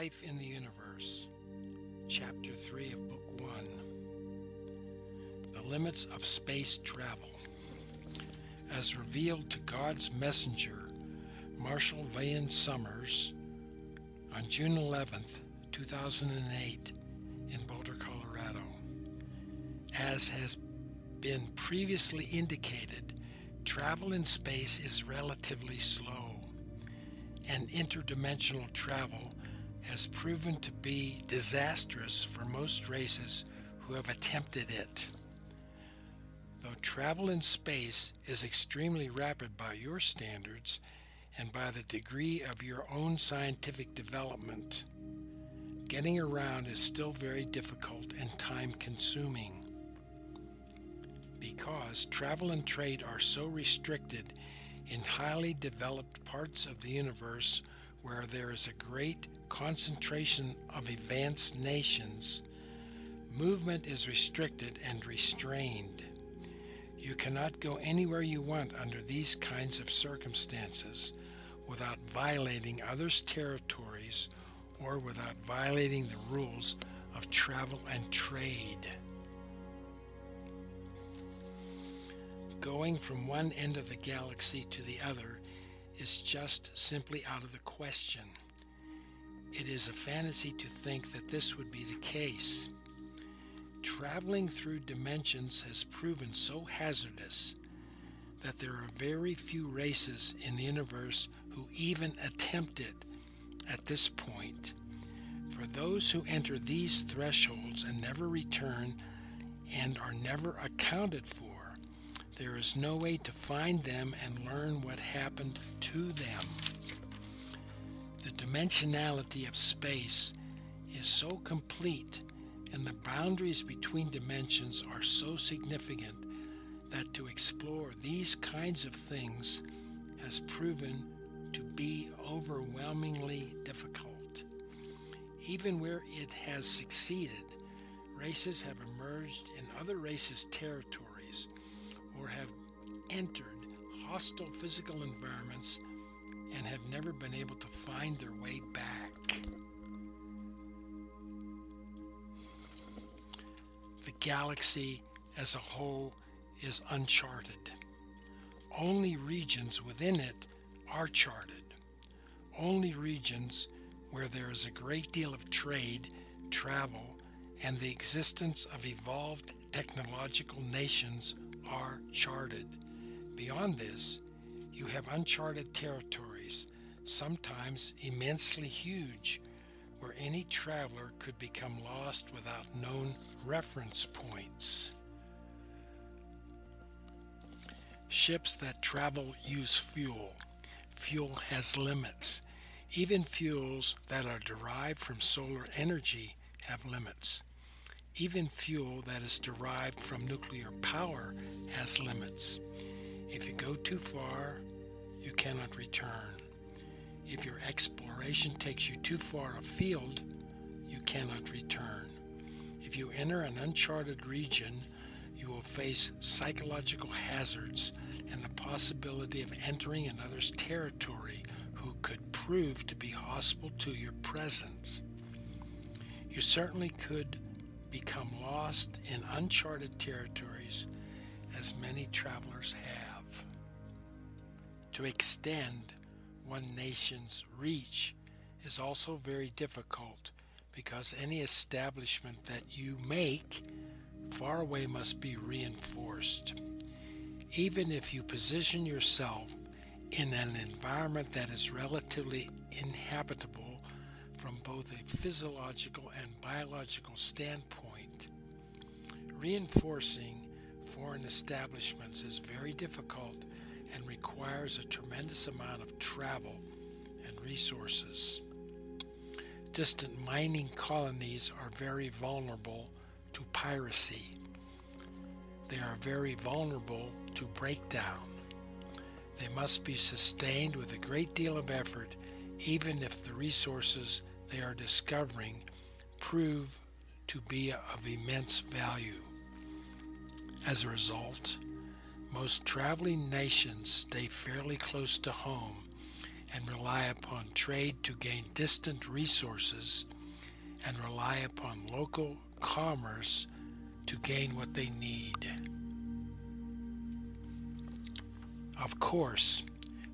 Life in the Universe, Chapter 3 of Book 1 The Limits of Space Travel. As revealed to God's messenger, Marshall Vian Summers, on June 11, 2008, in Boulder, Colorado. As has been previously indicated, travel in space is relatively slow and interdimensional travel has proven to be disastrous for most races who have attempted it. Though travel in space is extremely rapid by your standards and by the degree of your own scientific development, getting around is still very difficult and time consuming. Because travel and trade are so restricted in highly developed parts of the universe where there is a great concentration of advanced nations, movement is restricted and restrained. You cannot go anywhere you want under these kinds of circumstances without violating others' territories or without violating the rules of travel and trade. Going from one end of the galaxy to the other is just simply out of the question. It is a fantasy to think that this would be the case. Traveling through dimensions has proven so hazardous that there are very few races in the universe who even attempt it at this point. For those who enter these thresholds and never return and are never accounted for, there is no way to find them and learn what happened to them. The dimensionality of space is so complete and the boundaries between dimensions are so significant that to explore these kinds of things has proven to be overwhelmingly difficult. Even where it has succeeded, races have emerged in other races' territories or have entered hostile physical environments and have never been able to find their way back. The galaxy as a whole is uncharted. Only regions within it are charted. Only regions where there is a great deal of trade, travel, and the existence of evolved technological nations are charted. Beyond this, you have uncharted territories, sometimes immensely huge, where any traveler could become lost without known reference points. Ships that travel use fuel. Fuel has limits. Even fuels that are derived from solar energy have limits. Even fuel that is derived from nuclear power has limits. If you go too far, you cannot return. If your exploration takes you too far afield, you cannot return. If you enter an uncharted region, you will face psychological hazards and the possibility of entering another's territory who could prove to be hostile to your presence. You certainly could become lost in uncharted territories as many travelers have. To extend one nation's reach is also very difficult because any establishment that you make far away must be reinforced. Even if you position yourself in an environment that is relatively inhabitable from both a physiological and biological standpoint. Reinforcing foreign establishments is very difficult and requires a tremendous amount of travel and resources. Distant mining colonies are very vulnerable to piracy. They are very vulnerable to breakdown. They must be sustained with a great deal of effort, even if the resources they are discovering prove to be of immense value. As a result, most traveling nations stay fairly close to home and rely upon trade to gain distant resources and rely upon local commerce to gain what they need. Of course,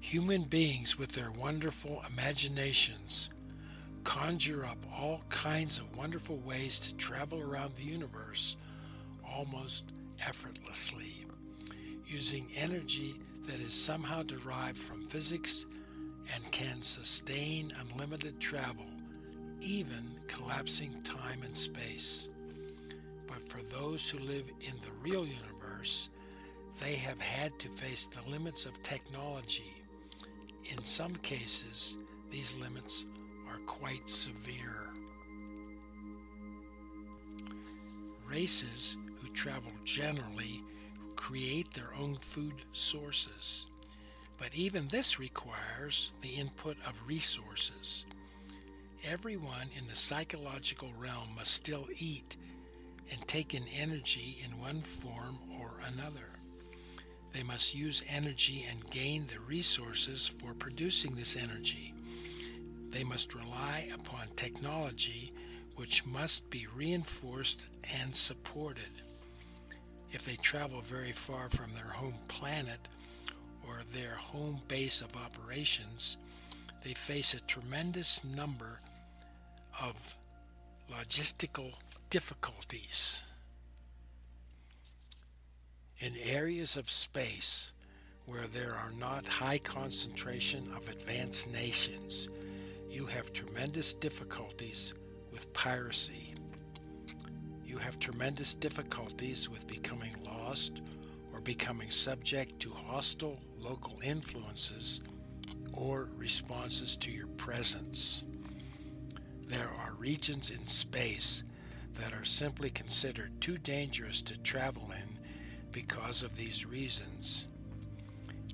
human beings with their wonderful imaginations conjure up all kinds of wonderful ways to travel around the universe almost effortlessly, using energy that is somehow derived from physics and can sustain unlimited travel, even collapsing time and space. But for those who live in the real universe, they have had to face the limits of technology. In some cases, these limits are quite severe. Races travel generally create their own food sources. But even this requires the input of resources. Everyone in the psychological realm must still eat and take in energy in one form or another. They must use energy and gain the resources for producing this energy. They must rely upon technology which must be reinforced and supported. If they travel very far from their home planet or their home base of operations, they face a tremendous number of logistical difficulties. In areas of space where there are not high concentration of advanced nations, you have tremendous difficulties with piracy. You have tremendous difficulties with becoming lost or becoming subject to hostile local influences or responses to your presence. There are regions in space that are simply considered too dangerous to travel in because of these reasons.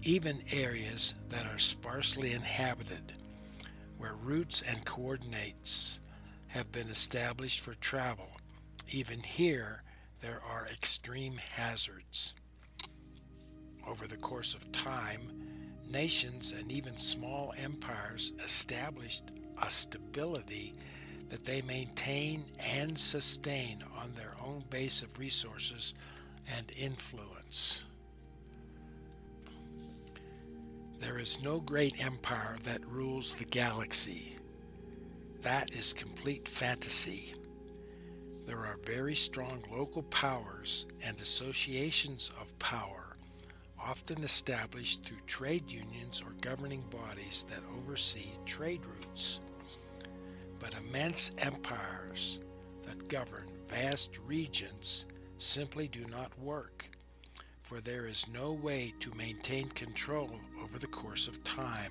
Even areas that are sparsely inhabited where routes and coordinates have been established for travel. Even here, there are extreme hazards. Over the course of time, nations and even small empires established a stability that they maintain and sustain on their own base of resources and influence. There is no great empire that rules the galaxy. That is complete fantasy. There are very strong local powers and associations of power, often established through trade unions or governing bodies that oversee trade routes. But immense empires that govern vast regions simply do not work for there is no way to maintain control over the course of time,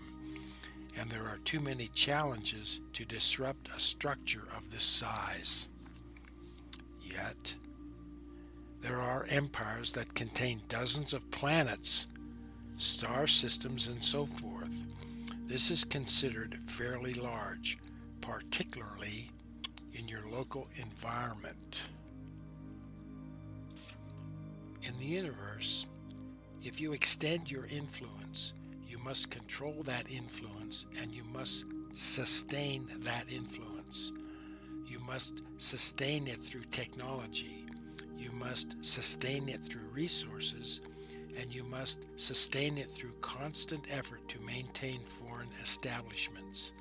and there are too many challenges to disrupt a structure of this size. Yet, there are empires that contain dozens of planets, star systems, and so forth. This is considered fairly large, particularly in your local environment in the universe, if you extend your influence, you must control that influence and you must sustain that influence. Must sustain it through technology. You must sustain it through resources. And you must sustain it through constant effort to maintain foreign establishments.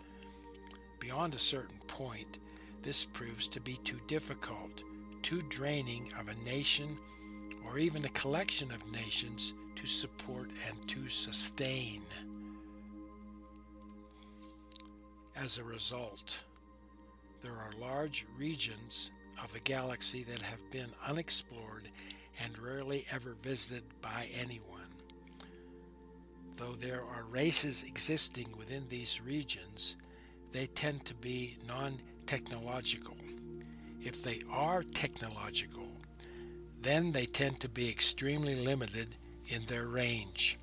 Beyond a certain point, this proves to be too difficult, too draining of a nation or even a collection of nations to support and to sustain. As a result, there are large regions of the galaxy that have been unexplored and rarely ever visited by anyone. Though there are races existing within these regions, they tend to be non technological. If they are technological, then they tend to be extremely limited in their range.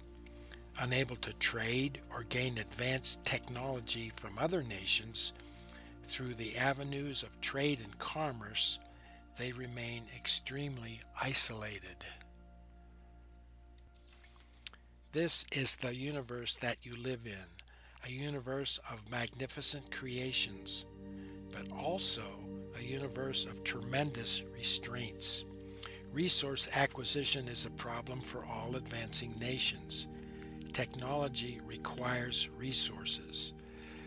Unable to trade or gain advanced technology from other nations through the avenues of trade and commerce, they remain extremely isolated. This is the universe that you live in, a universe of magnificent creations, but also a universe of tremendous restraints. Resource acquisition is a problem for all advancing nations. Technology requires resources.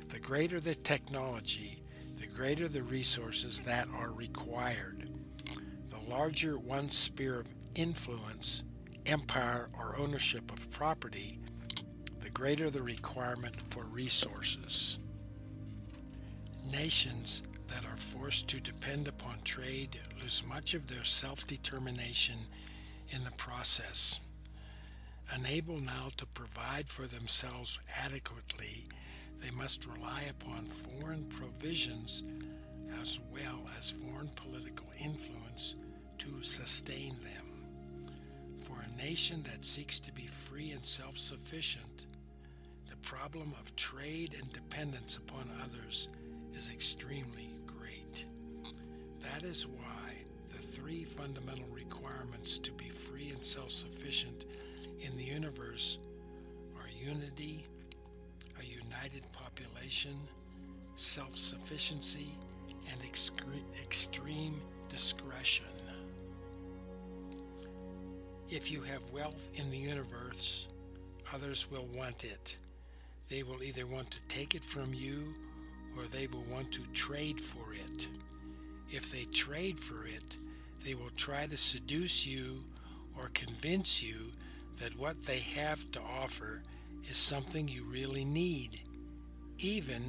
The greater the technology, the greater the resources that are required. The larger one's sphere of influence, empire, or ownership of property, the greater the requirement for resources. Nations that are forced to depend upon trade lose much of their self determination in the process. Unable now to provide for themselves adequately, they must rely upon foreign provisions as well as foreign political influence to sustain them. For a nation that seeks to be free and self sufficient, the problem of trade and dependence upon others is extremely great. That is why the three fundamental requirements to be free and self sufficient in the universe are unity, population, self sufficiency, and extreme discretion. If you have wealth in the universe, others will want it. They will either want to take it from you or they will want to trade for it. If they trade for it, they will try to seduce you or convince you that what they have to offer is something you really need, even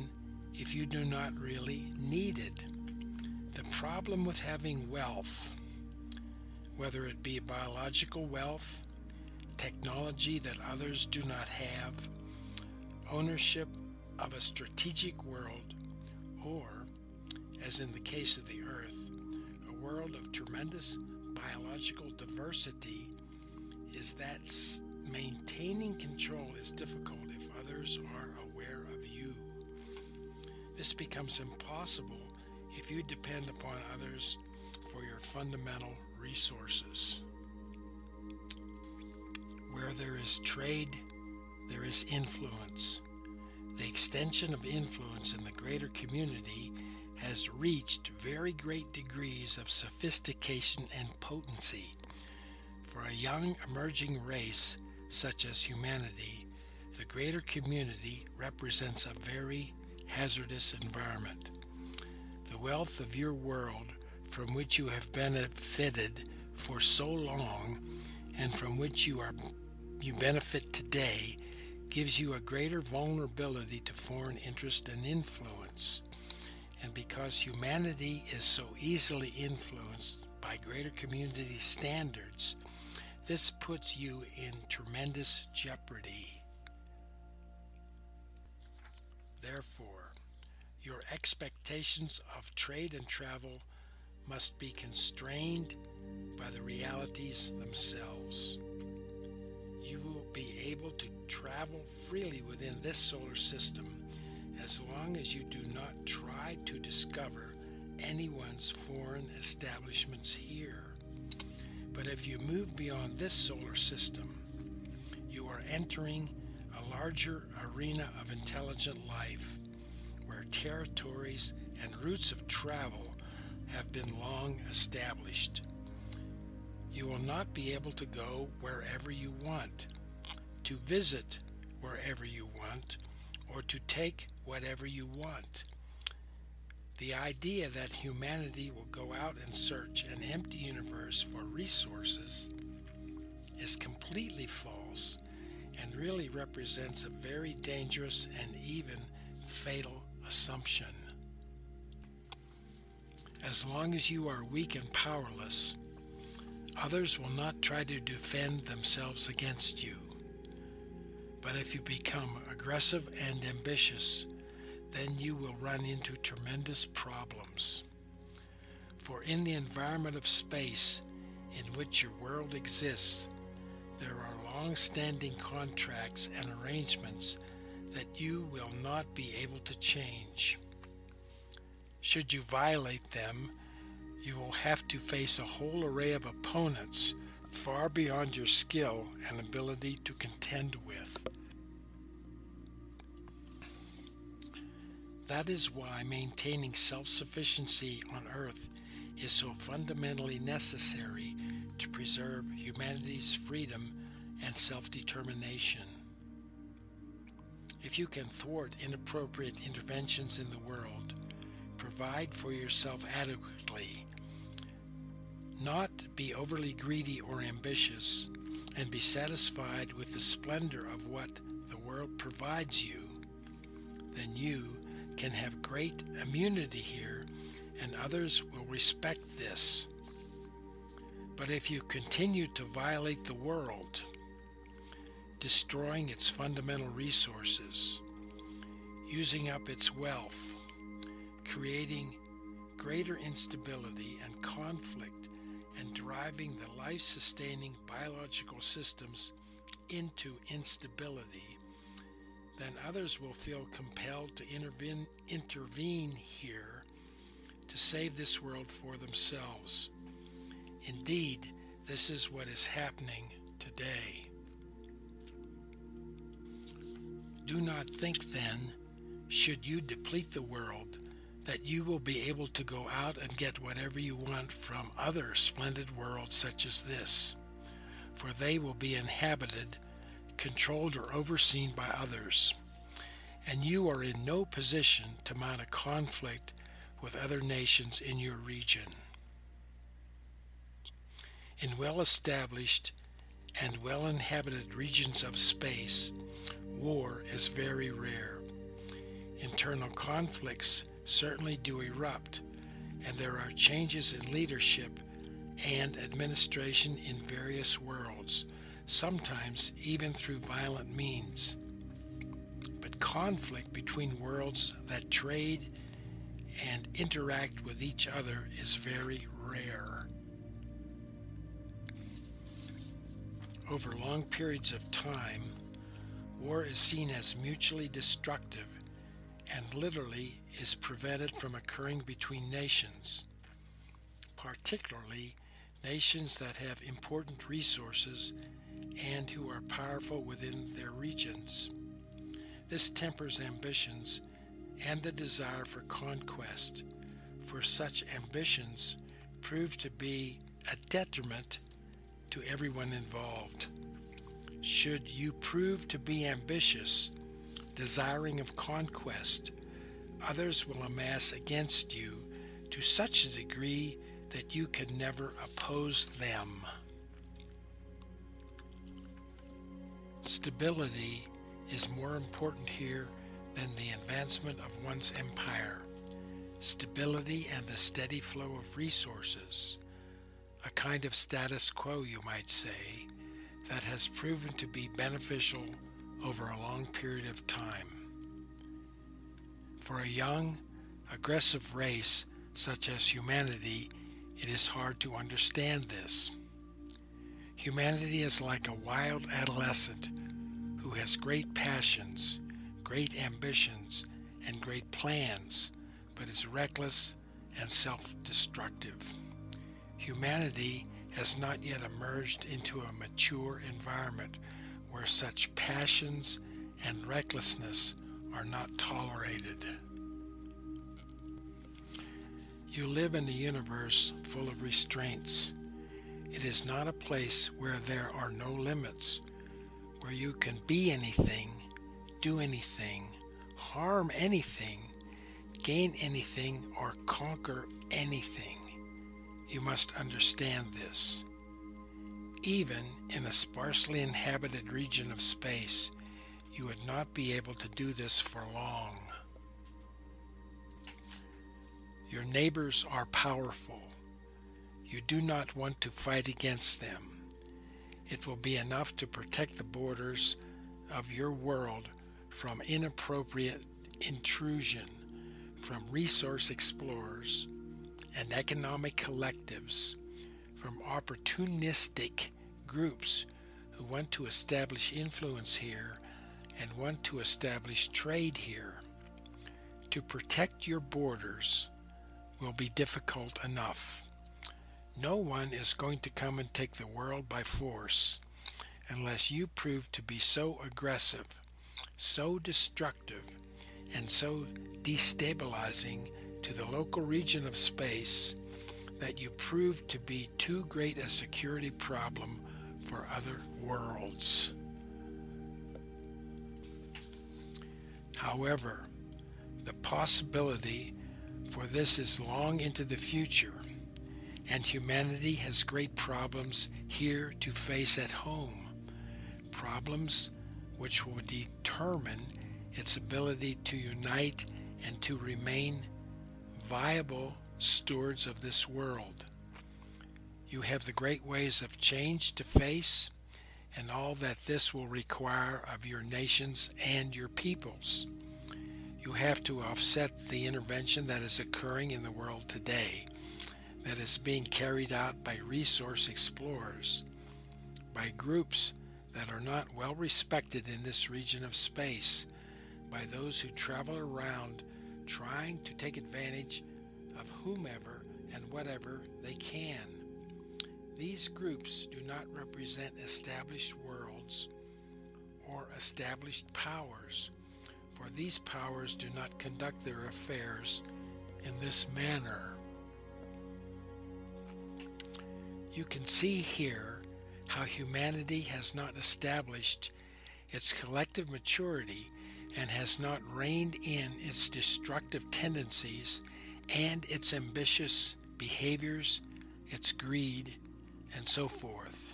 if you do not really need it. The problem with having wealth, whether it be biological wealth, technology that others do not have, ownership of a strategic world, or, as in the case of the Earth, a world of tremendous biological diversity is that maintaining control is difficult if others are. This becomes impossible if you depend upon others for your fundamental resources. Where there is trade, there is influence. The extension of influence in the greater community has reached very great degrees of sophistication and potency. For a young emerging race such as humanity, the greater community represents a very hazardous environment. The wealth of your world, from which you have benefited for so long and from which you are you benefit today, gives you a greater vulnerability to foreign interest and influence. And because humanity is so easily influenced by greater community standards, this puts you in tremendous jeopardy. Therefore, your expectations of trade and travel must be constrained by the realities themselves. You will be able to travel freely within this solar system as long as you do not try to discover anyone's foreign establishments here. But if you move beyond this solar system, you are entering a larger arena of intelligent life where territories and routes of travel have been long established. You will not be able to go wherever you want, to visit wherever you want, or to take whatever you want. The idea that humanity will go out and search an empty universe for resources is completely false and really represents a very dangerous and even fatal assumption. As long as you are weak and powerless, others will not try to defend themselves against you. But if you become aggressive and ambitious, then you will run into tremendous problems. For in the environment of space in which your world exists, there are long standing contracts and arrangements that you will not be able to change. Should you violate them, you will have to face a whole array of opponents far beyond your skill and ability to contend with. That is why maintaining self sufficiency on Earth is so fundamentally necessary to preserve humanity's freedom and self determination. If you can thwart inappropriate interventions in the world, provide for yourself adequately, not be overly greedy or ambitious, and be satisfied with the splendor of what the world provides you, then you can have great immunity here and others will respect this. But if you continue to violate the world, destroying its fundamental resources, using up its wealth, creating greater instability and conflict, and driving the life sustaining biological systems into instability, then others will feel compelled to intervene, intervene here to save this world for themselves. Indeed, this is what is happening today. Do not think then, should you deplete the world, that you will be able to go out and get whatever you want from other splendid worlds such as this, for they will be inhabited, controlled, or overseen by others, and you are in no position to mount a conflict with other nations in your region. In well established and well inhabited regions of space, war is very rare. Internal conflicts certainly do erupt, and there are changes in leadership and administration in various worlds, sometimes even through violent means. But conflict between worlds that trade and interact with each other is very rare. Over long periods of time, war is seen as mutually destructive and literally is prevented from occurring between nations, particularly nations that have important resources and who are powerful within their regions. This tempers ambitions and the desire for conquest, for such ambitions prove to be a detriment to everyone involved. Should you prove to be ambitious, desiring of conquest, others will amass against you to such a degree that you can never oppose them. Stability is more important here than the advancement of one's empire, stability and the steady flow of resources, a kind of status quo, you might say, that has proven to be beneficial over a long period of time. For a young, aggressive race such as humanity, it is hard to understand this. Humanity is like a wild adolescent who has great passions, great ambitions, and great plans, but is reckless and self destructive. Humanity has not yet emerged into a mature environment where such passions and recklessness are not tolerated. You live in a universe full of restraints. It is not a place where there are no limits, where you can be anything, do anything, harm anything, gain anything, or conquer anything. You must understand this. Even in a sparsely inhabited region of space, you would not be able to do this for long. Your neighbors are powerful. You do not want to fight against them. It will be enough to protect the borders of your world from inappropriate intrusion from resource explorers and economic collectives from opportunistic groups who want to establish influence here and want to establish trade here. To protect your borders will be difficult enough. No one is going to come and take the world by force unless you prove to be so aggressive, so destructive, and so destabilizing to the local region of space that you prove to be too great a security problem for other worlds. However, the possibility for this is long into the future, and humanity has great problems here to face at home. Problems which will determine its ability to unite and to remain viable stewards of this world. You have the great ways of change to face and all that this will require of your nations and your peoples. You have to offset the intervention that is occurring in the world today, that is being carried out by resource explorers, by groups that are not well respected in this region of space by those who travel around trying to take advantage of whomever and whatever they can. These groups do not represent established worlds or established powers, for these powers do not conduct their affairs in this manner. You can see here how humanity has not established its collective maturity and has not reined in its destructive tendencies and its ambitious behaviors, its greed, and so forth.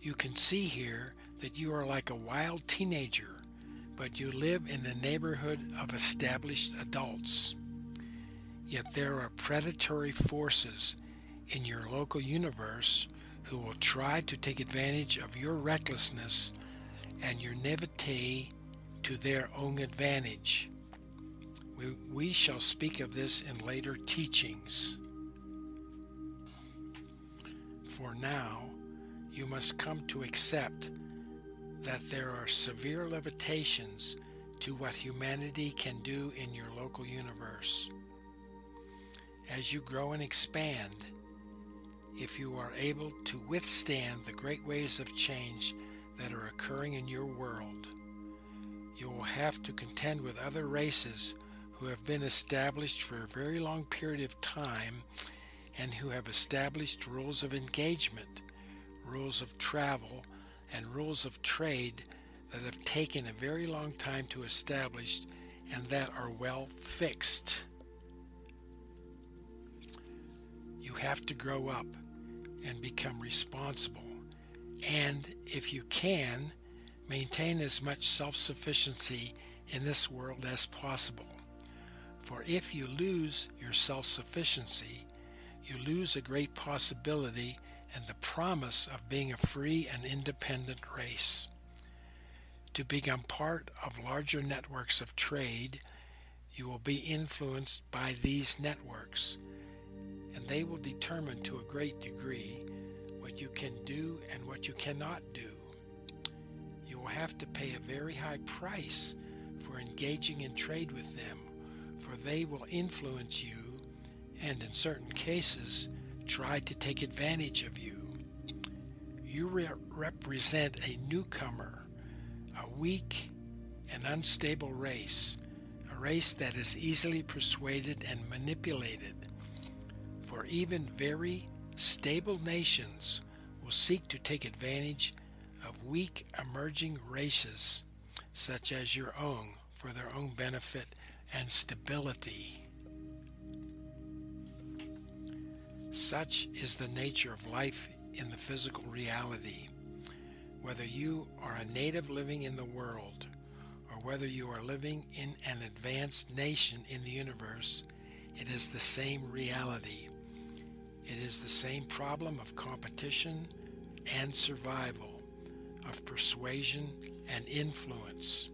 You can see here that you are like a wild teenager, but you live in the neighborhood of established adults. Yet there are predatory forces in your local universe who will try to take advantage of your recklessness and your naivete to their own advantage. We, we shall speak of this in later teachings. For now, you must come to accept that there are severe limitations to what humanity can do in your local universe. As you grow and expand, if you are able to withstand the great waves of change that are occurring in your world. Will have to contend with other races who have been established for a very long period of time and who have established rules of engagement, rules of travel, and rules of trade that have taken a very long time to establish and that are well fixed. You have to grow up and become responsible. And if you can, maintain as much self sufficiency in this world as possible. For if you lose your self sufficiency, you lose a great possibility and the promise of being a free and independent race. To become part of larger networks of trade, you will be influenced by these networks and they will determine to a great degree what you can do and what you cannot do. Will have to pay a very high price for engaging in trade with them, for they will influence you and, in certain cases, try to take advantage of you. You re- represent a newcomer, a weak and unstable race, a race that is easily persuaded and manipulated for even very stable nations will seek to take advantage of weak emerging races such as your own for their own benefit and stability. Such is the nature of life in the physical reality. Whether you are a native living in the world or whether you are living in an advanced nation in the universe, it is the same reality. It is the same problem of competition and survival, of persuasion and influence.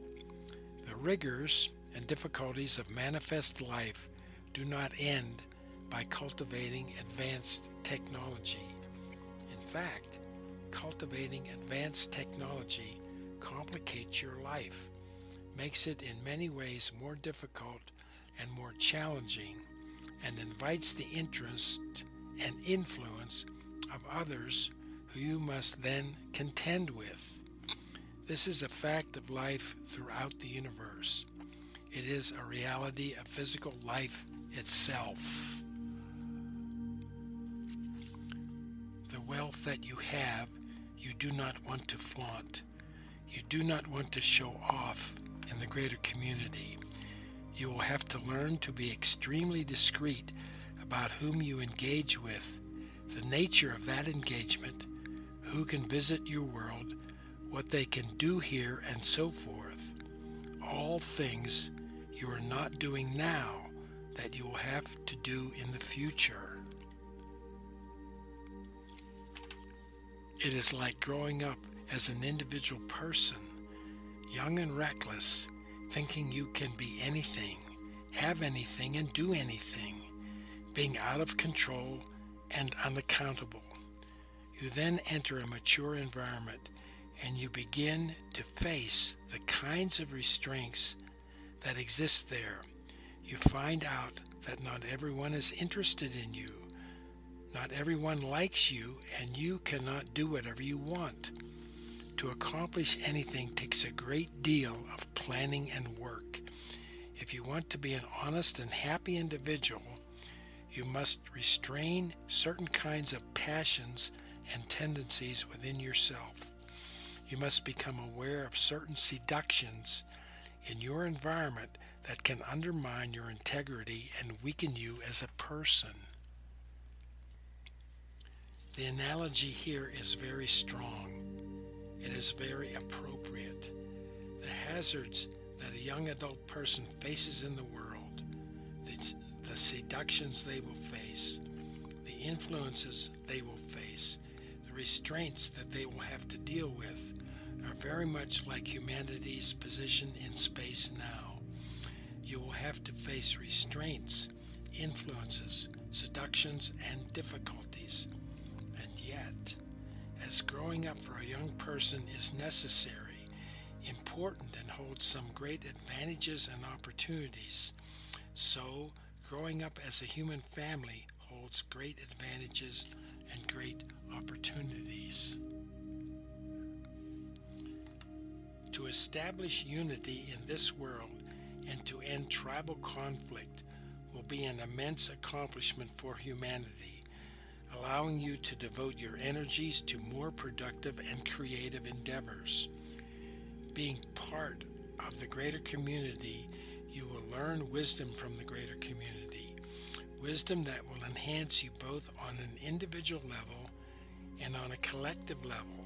The rigors and difficulties of manifest life do not end by cultivating advanced technology. In fact, cultivating advanced technology complicates your life, makes it in many ways more difficult and more challenging, and invites the interest and influence of others who you must then contend with. This is a fact of life throughout the universe. it is a reality of physical life itself. The wealth that you have, you do not want to flaunt. You do not want to show off in the greater community. You will have to learn to be extremely discreet about whom you engage with, the nature of that engagement, who can visit your world, what they can do here, and so forth. All things you are not doing now that you will have to do in the future. It is like growing up as an individual person, young and reckless, thinking you can be anything, have anything, and do anything, being out of control and unaccountable. You then enter a mature environment and you begin to face the kinds of restraints that exist there. You find out that not everyone is interested in you. Not everyone likes you, and you cannot do whatever you want. To accomplish anything takes a great deal of planning and work. If you want to be an honest and happy individual, you must restrain certain kinds of passions and tendencies within yourself. You must become aware of certain seductions in your environment that can undermine your integrity and weaken you as a person. The analogy here is very strong. It is very appropriate. The hazards that a young adult person faces in the world, the, the seductions they will face, the influences they will face, the restraints that they will have to deal with, are very much like humanity's position in space now. You will have to face restraints, influences, seductions, and difficulties. And yet, as growing up for a young person is necessary, important, and holds some great advantages and opportunities, so growing up as a human family holds great advantages and great opportunities. To establish unity in this world and to end tribal conflict will be an immense accomplishment for humanity allowing you to devote your energies to more productive and creative endeavors. Being part of the greater community, you will learn wisdom from the greater community. Wisdom that will enhance you both on an individual level and on a collective level.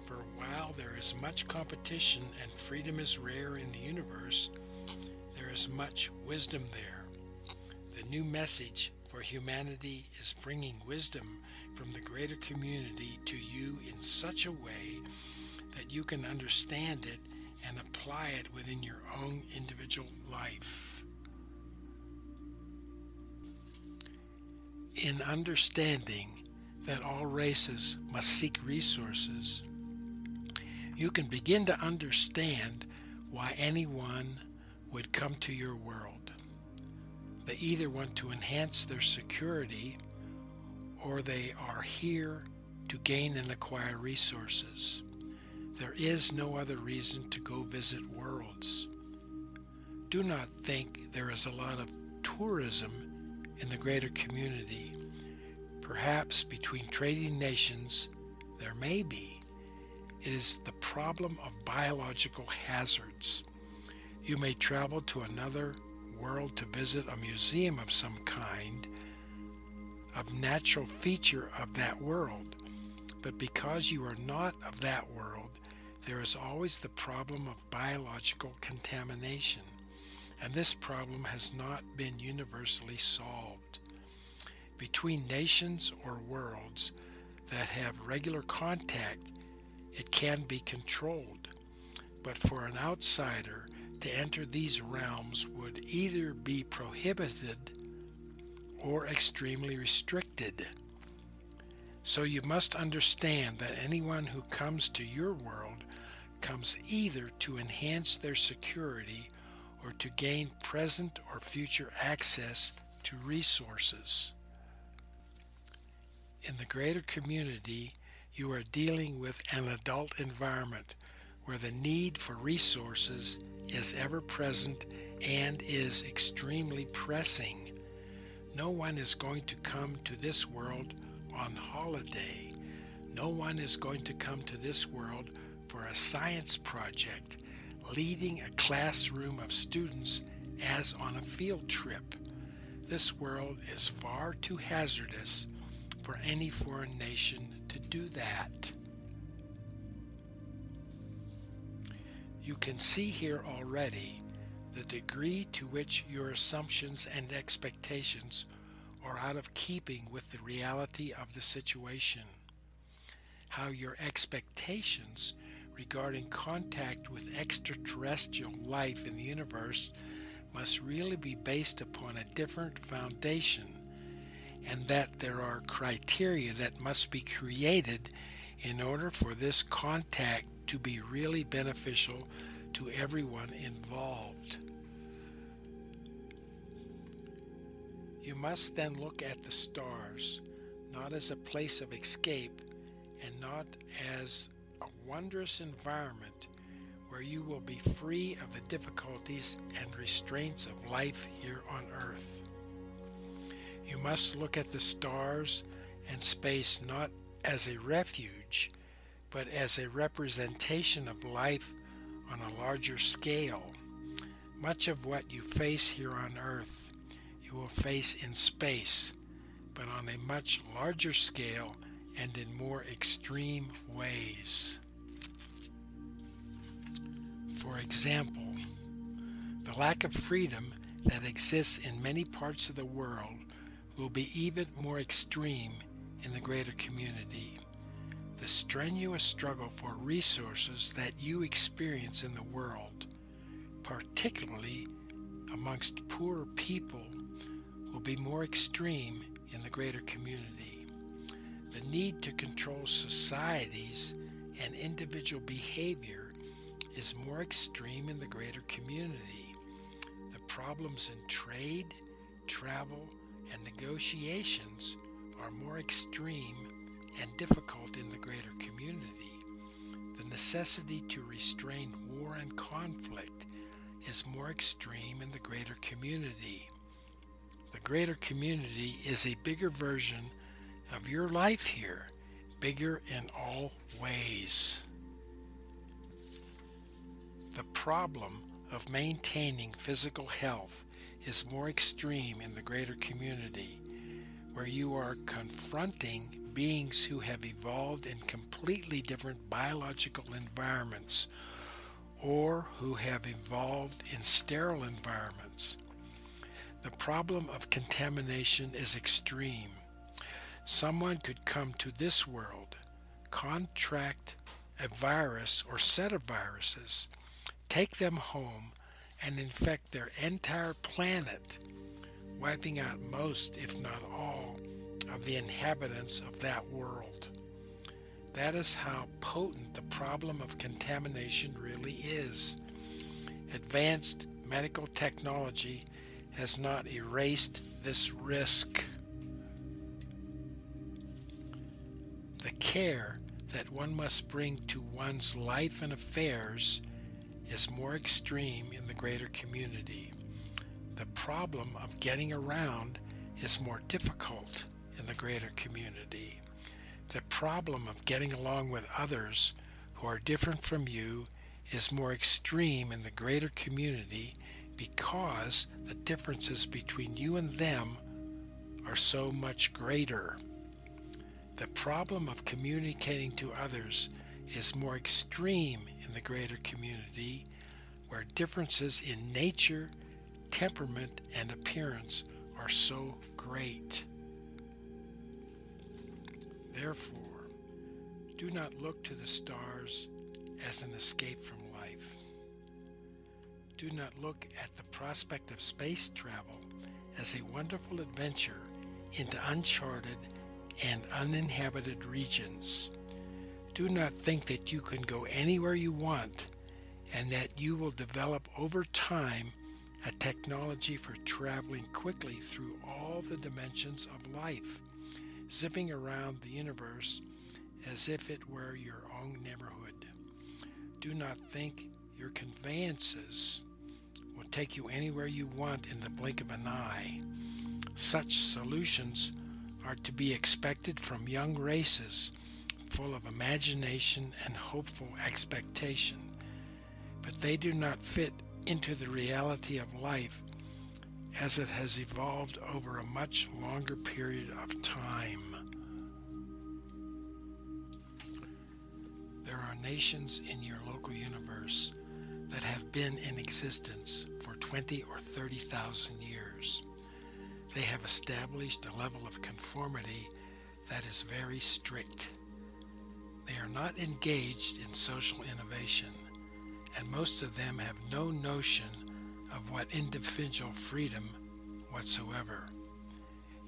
For while there is much competition and freedom is rare in the universe, there is much wisdom there. The new message for humanity is bringing wisdom from the greater community to you in such a way that you can understand it and apply it within your own individual life. In understanding that all races must seek resources, you can begin to understand why anyone would come to your world. They either want to enhance their security or they are here to gain and acquire resources. There is no other reason to go visit worlds. Do not think there is a lot of tourism in the greater community. Perhaps between trading nations there may be. It is the problem of biological hazards. You may travel to another world to visit a museum of some kind, of natural feature of that world. But because you are not of that world, there is always the problem of biological contamination, and this problem has not been universally solved. Between nations or worlds that have regular contact, it can be controlled. But for an outsider, to enter these realms would either be prohibited or extremely restricted. So you must understand that anyone who comes to your world comes either to enhance their security or to gain present or future access to resources. In the greater community, you are dealing with an adult environment where the need for resources is ever present and is extremely pressing. No one is going to come to this world on holiday. No one is going to come to this world for a science project, leading a classroom of students as on a field trip. This world is far too hazardous for any foreign nation to do that. You can see here already the degree to which your assumptions and expectations are out of keeping with the reality of the situation. How your expectations regarding contact with extraterrestrial life in the universe must really be based upon a different foundation, and that there are criteria that must be created in order for this contact to be really beneficial to everyone involved. You must then look at the stars not as a place of escape and not as wondrous environment where you will be free of the difficulties and restraints of life here on earth. You must look at the stars and space not as a refuge, but as a representation of life on a larger scale. Much of what you face here on earth you will face in space, but on a much larger scale and in more extreme ways. For example, the lack of freedom that exists in many parts of the world will be even more extreme in the greater community. The strenuous struggle for resources that you experience in the world, particularly amongst poorer people, will be more extreme in the greater community. The need to control societies and individual behavior is more extreme in the greater community. The problems in trade, travel, and negotiations are more extreme and difficult in the greater community. The necessity to restrain war and conflict is more extreme in the greater community. The greater community is a bigger version of your life here, bigger in all ways. The problem of maintaining physical health is more extreme in the greater community, where you are confronting beings who have evolved in completely different biological environments or who have evolved in sterile environments. The problem of contamination is extreme. Someone could come to this world, contract a virus or set of viruses, take them home, and infect their entire planet, wiping out most, if not all, of the inhabitants of that world. That is how potent the problem of contamination really is. Advanced medical technology has not erased this risk. The care that one must bring to one's life and affairs is more extreme in the greater community. The problem of getting around is more difficult in the greater community. The problem of getting along with others who are different from you is more extreme in the greater community because the differences between you and them are so much greater. The problem of communicating to others is more extreme in the greater community where differences in nature, temperament, and appearance are so great. Therefore, do not look to the stars as an escape from life. do not look at the prospect of space travel as a wonderful adventure into uncharted and uninhabited regions. Do not think that you can go anywhere you want and that you will develop over time a technology for traveling quickly through all the dimensions of life, zipping around the universe as if it were your own neighborhood. do not think your conveyances will take you anywhere you want in the blink of an eye. Such solutions are to be expected from young races full of imagination and hopeful expectation, but they do not fit into the reality of life as it has evolved over a much longer period of time. There are nations in your local universe that have been in existence for 20 or 30,000 years. They have established a level of conformity that is very strict. They are not engaged in social innovation, and most of them have no notion of what individual freedom whatsoever.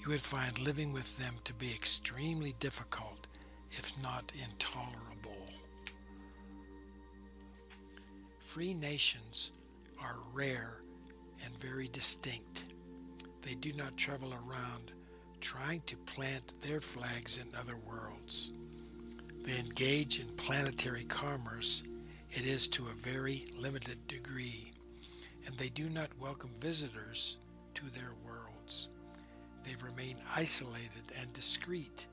You would find living with them to be extremely difficult, if not intolerable. Free nations are rare and very distinct. They do not travel around trying to plant their flags in other worlds. They engage in planetary commerce. It is to a very limited degree, and they do not welcome visitors to their worlds. They remain isolated and discreet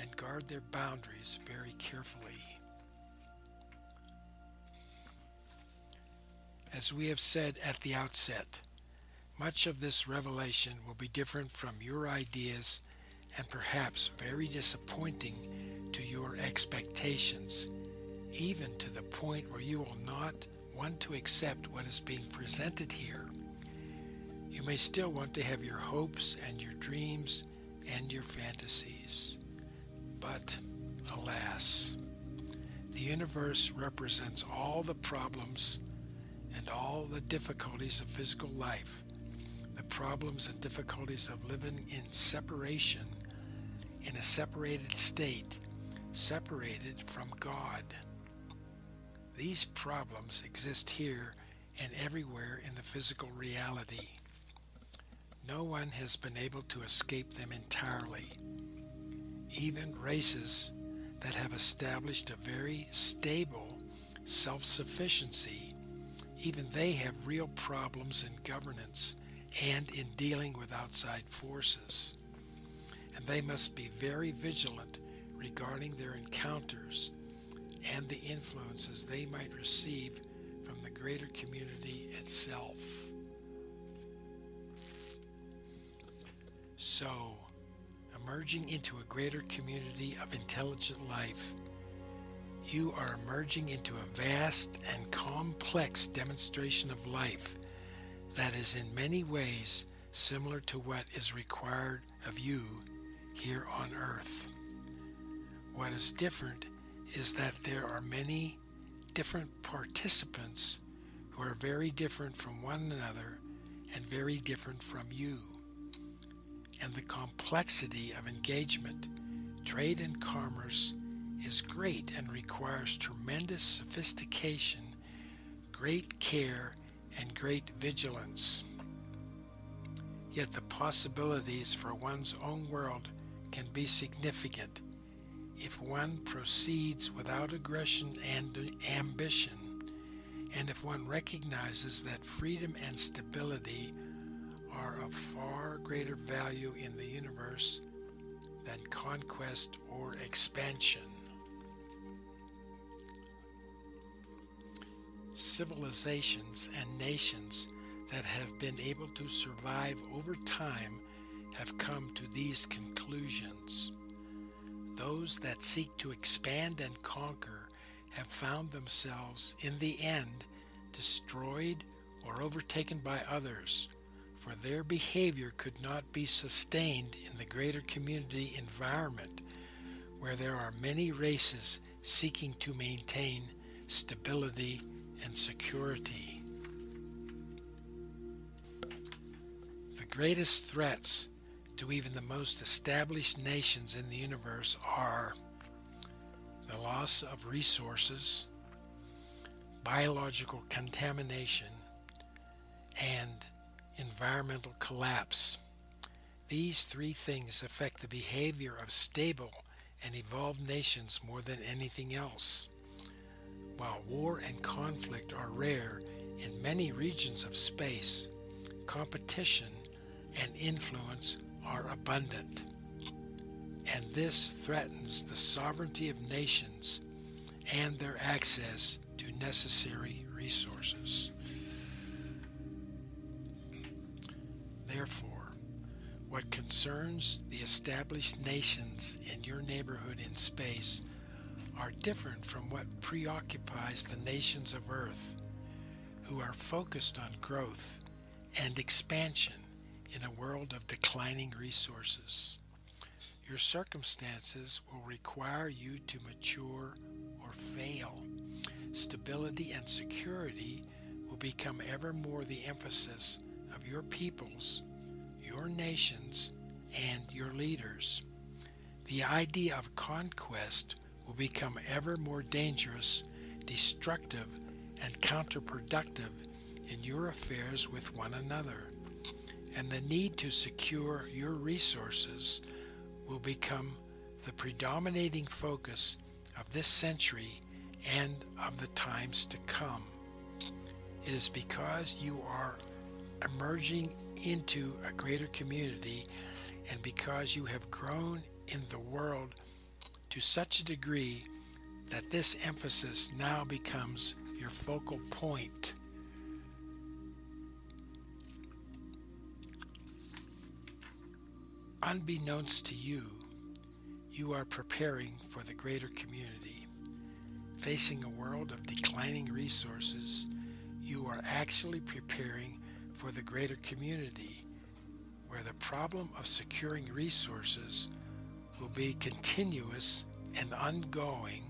and guard their boundaries very carefully. As we have said at the outset, much of this revelation will be different from your ideas and perhaps very disappointing to your expectations, even to the point where you will not want to accept what is being presented here. You may still want to have your hopes and your dreams and your fantasies. But, alas, the universe represents all the problems and all the difficulties of physical life, the problems and difficulties of living in separation, in a separated state, separated from God. These problems exist here and everywhere in the physical reality. No one has been able to escape them entirely. Even races that have established a very stable self sufficiency, even they have real problems in governance and in dealing with outside forces. And they must be very vigilant regarding their encounters and the influences they might receive from the greater community itself. So, emerging into a greater community of intelligent life, you are emerging into a vast and complex demonstration of life that is in many ways similar to what is required of you here on earth. What is different is that there are many different participants who are very different from one another and very different from you. And the complexity of engagement, trade, and commerce is great and requires tremendous sophistication, great care, and great vigilance. Yet the possibilities for one's own world can be significant if one proceeds without aggression and ambition, and if one recognizes that freedom and stability are of far greater value in the universe than conquest or expansion. Civilizations and nations that have been able to survive over time have come to these conclusions. Those that seek to expand and conquer have found themselves, in the end, destroyed or overtaken by others, for their behavior could not be sustained in the greater community environment where there are many races seeking to maintain stability and security. The greatest threats to even the most established nations in the universe are the loss of resources, biological contamination, and environmental collapse. These three things affect the behavior of stable and evolved nations more than anything else. While war and conflict are rare in many regions of space, competition and influence are abundant. And this threatens the sovereignty of nations and their access to necessary resources. Therefore, what concerns the established nations in your neighborhood in space are different from what preoccupies the nations of Earth, who are focused on growth and expansion in a world of declining resources. Your circumstances will require you to mature or fail. Stability and security will become ever more the emphasis of your peoples, your nations, and your leaders. The idea of conquest will become ever more dangerous, destructive, and counterproductive in your affairs with one another. And the need to secure your resources will become the predominating focus of this century and of the times to come. It is because you are emerging into a greater community and because you have grown in the world to such a degree that this emphasis now becomes your focal point. Unbeknownst to you, you are preparing for the greater community. Facing a world of declining resources, you are actually preparing for the greater community, where the problem of securing resources will be continuous and ongoing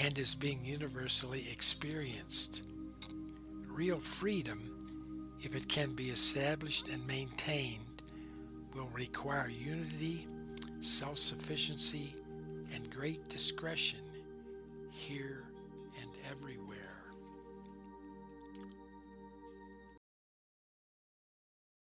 and is being universally experienced. Real freedom, if it can be established and maintained, will require unity, self sufficiency, and great discretion here.